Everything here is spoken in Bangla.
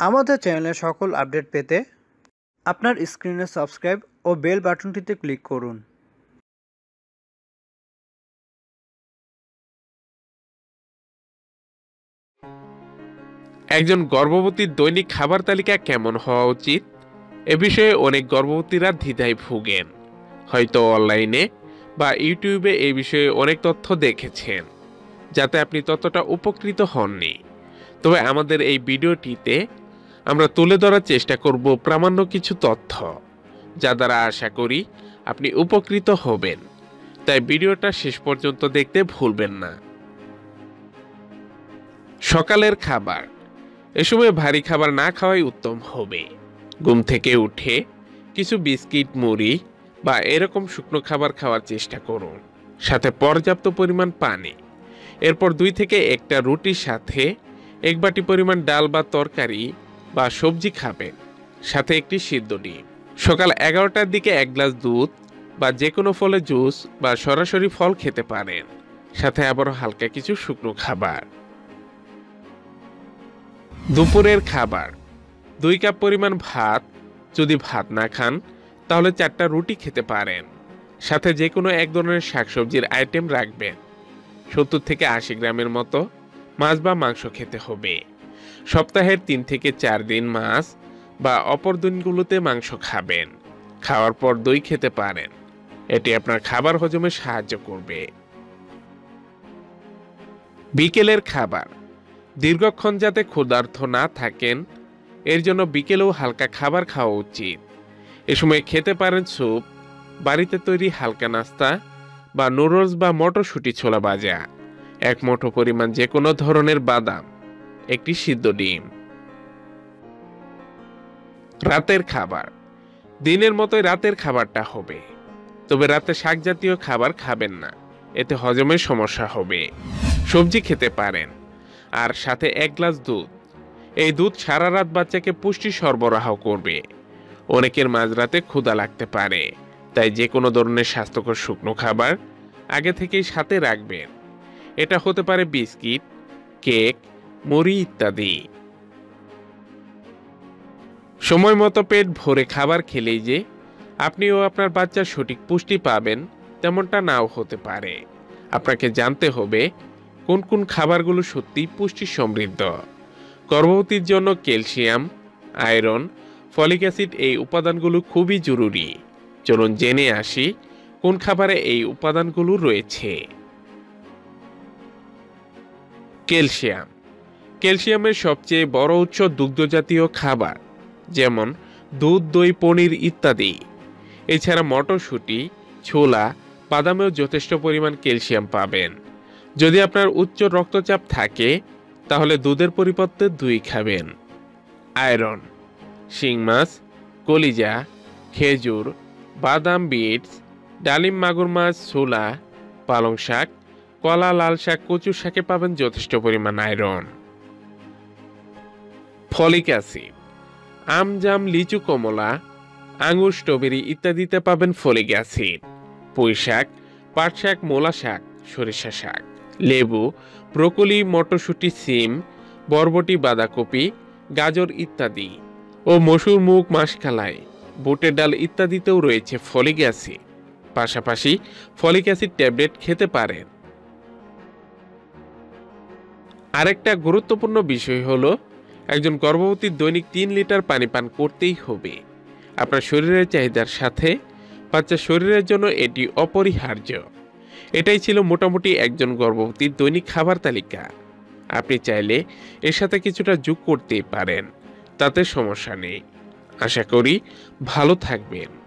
আমাদের চ্যানেলের সকল আপডেট পেতে আপনার স্ক্রিনে সাবস্ক্রাইব ও বেল বাটনটিতে ক্লিক করুন। একজন গর্ভবতীর দৈনিক খাবার তালিকা কেমন হওয়া উচিত? এ বিষয়ে অনেক গর্ভবতীরা দ্বিধায় ভুগেন। হয়তো অনলাইনে বা ইউটিউবে এই বিষয়ে অনেক তথ্য দেখেছেন, যাতে আপনি ততটা উপকৃত হননি। তবে আমাদের এই ভিডিওটিতে আমরা তুলে ধরার চেষ্টা করব প্রামাণ্য কিছু তথ্য, যা দ্বারা আশা করি আপনি উপকৃত হবেন। তাই ভিডিওটা শেষ পর্যন্ত দেখতে ভুলবেন না। সকালের খাবার। এ সময় ভারী খাবার না খাওয়াই উত্তম হবে। ঘুম থেকে উঠে কিছু বিস্কিট, মুড়ি বা এরকম শুকনো খাবার খাওয়ার চেষ্টা করুন। সাথে পর্যাপ্ত পরিমাণ পানি। এরপর দুই থেকে একটা রুটির সাথে এক বাটি পরিমাণ ডাল বা তরকারি বা সবজি খাবেন সাথে একটি সিদ্ধ ডিম। সকাল এগারোটার দিকে এক গ্লাস দুধ বা যে কোনো ফলে জুস বা সরাসরি ফল খেতে পারেন। সাথে আবারও হালকা কিছু শুকনো খাবার। দুপুরের খাবার। দুই কাপ পরিমাণ ভাত। যদি ভাত না খান, তাহলে চারটা রুটি খেতে পারেন। সাথে যে কোনো এক ধরনের শাকসবজির আইটেম রাখবেন। সত্তর থেকে আশি গ্রামের মতো মাছ বা মাংস খেতে হবে। সপ্তাহের তিন থেকে চার দিন মাছ বা অপর দিনগুলোতে মাংস খাবেন। খাওয়ার পর দই খেতে পারেন। এটি আপনার খাবার হজমে সাহায্য করবে। বিকেলের খাবার। দীর্ঘক্ষণ যাতে ক্ষুধার্থ না থাকেন, এর জন্য বিকেলেও হালকা খাবার খাওয়া উচিত। এ সময় খেতে পারেন স্যুপ, বাড়িতে তৈরি হালকা নাস্তা বা নুডলস বা মটরশুঁটি ছোলা ভাজা। এক মুঠো পরিমাণ যে কোনো ধরনের বাদাম। একটি সিদ্ধ ডিম। রাতের খাবার। দিনের মতোই রাতের খাবারটা হবে। তবে রাতে শাক জাতীয় খাবার খাবেন না। এতে হজমের সমস্যা হবে। সবজি খেতে পারেন। আর সাথে এক গ্লাস দুধ। এই দুধ সারা রাত বাচ্চাকে পুষ্টি সরবরাহ করবে। অনেকের মাঝরাতে ক্ষুধা লাগতে পারে। তাই যে কোনো ধরনের স্বাস্থ্যকর শুকনো খাবার আগে থেকেই সাথে রাখবেন। এটা হতে পারে বিস্কিট, কেক মুড়ি ইত্যাদি সময় মতো পেট ভরে খাবার খেলেই যে আপনিও আপনার বাচ্চার সঠিক পুষ্টি পাবেন, তেমনটা নাও হতে পারে। আপনাকে জানতে হবে কোন কোন খাবারগুলো সত্যি পুষ্টি সমৃদ্ধ। গর্ভবতীর জন্য ক্যালসিয়াম, আয়রন, ফলিক অ্যাসিড এই উপাদানগুলো খুবই জরুরি। চলুন জেনে আসি কোন খাবারে এই উপাদানগুলো রয়েছে। ক্যালসিয়াম ক্যালসিয়ামের সবচেয়ে বড় উৎস দুগ্ধজাতীয় খাবার, যেমন দুধ, দই, পনির ইত্যাদি। এছাড়া মটরশুঁটি, ছোলা, বাদামেও যথেষ্ট পরিমাণ ক্যালসিয়াম পাবেন। যদি আপনার উচ্চ রক্তচাপ থাকে, তাহলে দুধের পরিবর্তে দুই খাবেন। আয়রন, শিং মাছ, কলিজা, খেজুর, বাদাম বিটস, ডালিম মাগুর মাছ, ছোলা, পালং শাক, কলা, লাল শাক, কচুর শাকে পাবেন যথেষ্ট পরিমাণ আয়রন। ফলিক অ্যাসিড আম জাম, লিচু, কমলা, আঙুর, স্ট্রবেরি ইত্যাদিতে পাবেন ফলিক অ্যাসিড পুঁই শাক পাট শাক মোলা শাক সরিষা শাক, লেবু, ব্রোকলি, মটরশুঁটি, সিম, বরবটি, বাঁধাকপি, গাজর ইত্যাদি ও মসুর মুগ মাসকালাই বুটের ডাল ইত্যাদিতেও রয়েছে ফলিক অ্যাসিড। পাশাপাশি ফলিক অ্যাসিড ট্যাবলেট খেতে পারেন। আরেকটা গুরুত্বপূর্ণ বিষয় হলো একজন গর্ভবতী দৈনিক তিন লিটার পানি পান করতেই হবে। আপনার শরীরের চাহিদার সাথে বাচ্চার শরীরের জন্য এটি অপরিহার্য। এটাই ছিল মোটামুটি একজন গর্ভবতীর দৈনিক খাবার তালিকা। আপনি চাইলে এর সাথে কিছুটা যোগ করতেই পারেন, তাতে সমস্যা নেই। আশা করি ভালো থাকবেন।